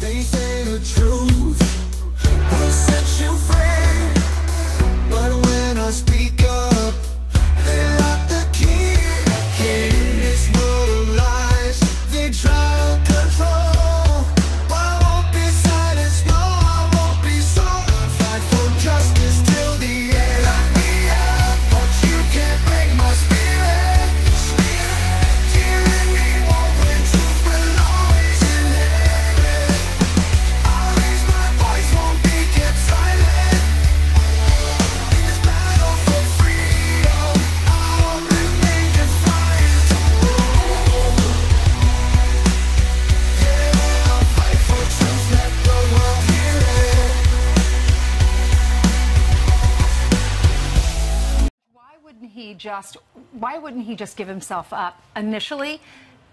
They say the truth wouldn't he just why wouldn't he just give himself up initially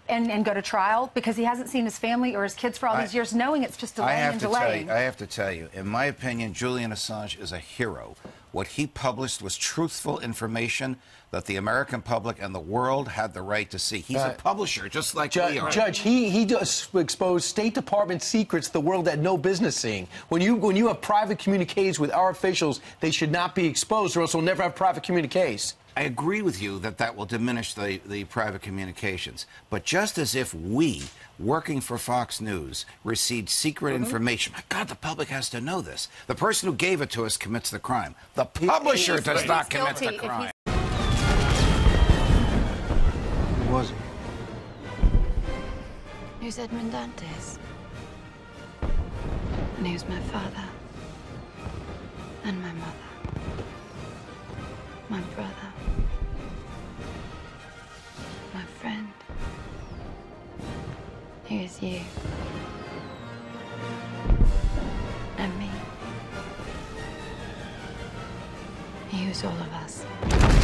and, and go to trial? Because he hasn't seen his family or his kids for all these years, knowing it's just I delaying have and to tell you, I have to tell you, in my opinion, Julian Assange is a hero. What he published was truthful information that the American public and the world had the right to see. He's a publisher, just like Ju- we are. Judge, he he does expose State Department secrets the world had no business seeing. When you when you have private communiques with our officials, they should not be exposed, or else we'll never have private communiques. I agree with you that that will diminish the, the private communications. But just as if we, working for Fox News, received secret Mm-hmm. information, my God, the public has to know this. The person who gave it to us commits the crime. The publisher he's- does he's not commit the crime. Who was it? He was Edmund Dantes. And he was my father. And my mother. My brother. My friend. He was you. And me. He was all of us.